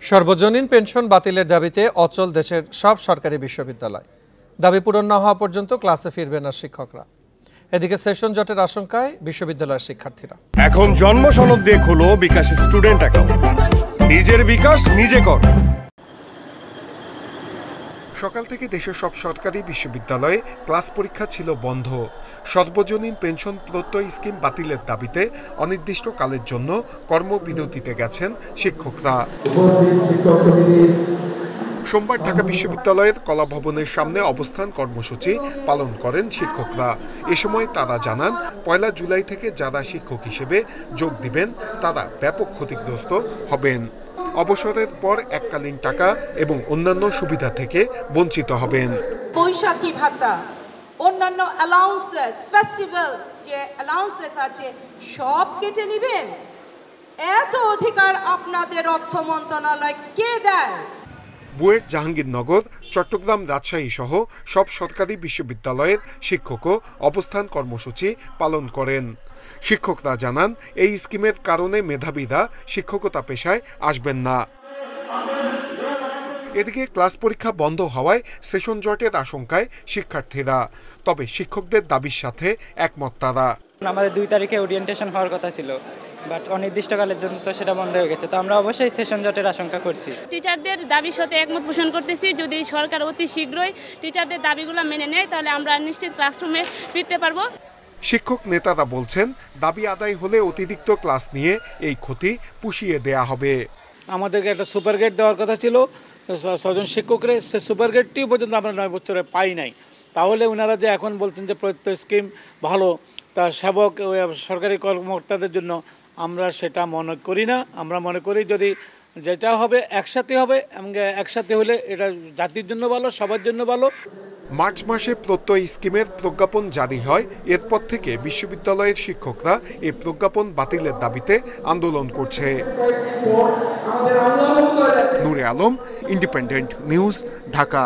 সর্বজনীন পেনশন বাতিলের দাবিতে অচল দেশের সব সরকারি বিশ্ববিদ্যালয়। দাবি পূরণ না হওয়া পর্যন্ত ক্লাসে ফিরবে না শিক্ষকরা। এদিকে সেশন জটের আশঙ্কায় বিশ্ববিদ্যালয়ের শিক্ষার্থীরা। এখন জন্ম সনদ দিয়ে খুলো বিকাশ স্টুডেন্ট অ্যাকাউন্ট। নিজের বিকাশ নিজে কর। সকাল থেকে দেশের সব সরকারি বিশ্ববিদ্যালয়ে ক্লাস পরীক্ষা ছিল বন্ধ। সর্বজনীন পেনশন প্রত্যয় স্কিম বাতিলের দাবিতে অনির্দিষ্টকালের জন্য কর্মবিরতিতে গেছেন শিক্ষকরা। সোমবার ঢাকা বিশ্ববিদ্যালয়ের কলা ভবনের সামনে অবস্থান কর্মসূচি পালন করেন শিক্ষকরা। এ সময় তারা জানান, পয়লা জুলাই থেকে যারা শিক্ষক হিসেবে যোগ দিবেন, তারা ব্যাপক ক্ষতিগ্রস্ত হবেন। অবসরের পর এককালীন টাকা এবং অন্যান্য সুবিধা থেকে বঞ্চিত হবেন। বৈশাখী ভাতা অন্যান্য অ্যালাউন্সেস ফেস্টিভ্যাল যে অ্যালাউন্সেস আছে সব কেটে নেবেন। এত অধিকার আপনাদের অর্থ মন্ত্রণালয় কে দেয়? বুয়েট জাহাঙ্গীরনগর চট্টগ্রাম রাজশাহী সহ সব সরকারি বিশ্ববিদ্যালয়ের শিক্ষকও অবস্থান কর্মসূচি পালন করেন। শিক্ষকরা জানান এই স্কিমের কারণে মেধাবীরা শিক্ষকতা পেশায় আসবেন না। এদিকে ক্লাস পরীক্ষা বন্ধ হওয়ায় সেশন জটের আশঙ্কায় শিক্ষার্থীরা তবে শিক্ষকদের দাবির সাথে একমত তারা। আমাদের দুই তারিখে ওরিয়েন্টেশন হওয়ার কথা ছিল বাট অনির্দিষ্টকালের জন্য তো সেটা বন্ধ হয়ে গেছে। তো আমরা অবশ্যই সেশন জটের আশঙ্কা করছি। টিচারদের দাবির সাথে একমত পোষণ করতেছি যদি সরকার অতি শীঘ্রই টিচারদের দাবিগুলো মেনে নেয় তাহলে আমরা নিশ্চিত ক্লাসরুমে ফিরতে পারব। শিক্ষক নেতারা বলছেন, দাবি আদায় হলে অতিরিক্ত ক্লাস নিয়ে এই ক্ষতি পুষিয়ে দেয়া হবে। আমাদেরকে একটা সুপার গেট দেওয়ার কথা ছিল ছজন শিক্ষকরে সে সুপার গেটটিও পর্যন্ত আমরা নয় বছরে পাই নাই। তাহলে ওনারা যে এখন বলছেন যে প্রত্যয় স্কিম ভালো, তা সেবক সরকারি কর্মকর্তাদের জন্য আমরা সেটা মনে করি না। আমরা মনে করি যদি যেটা হবে একসাথে হবে, এবং একসাথে হলে এটা জাতির জন্য ভালো, সবার জন্য ভালো। মার্চ মাসে প্রত্যয় স্কিমের প্রজ্ঞাপন জারি হয়। এরপর থেকে বিশ্ববিদ্যালয়ের শিক্ষকরা এই প্রজ্ঞাপন বাতিলের দাবিতে আন্দোলন করছে। Noore Alam, Independent News, Dhaka.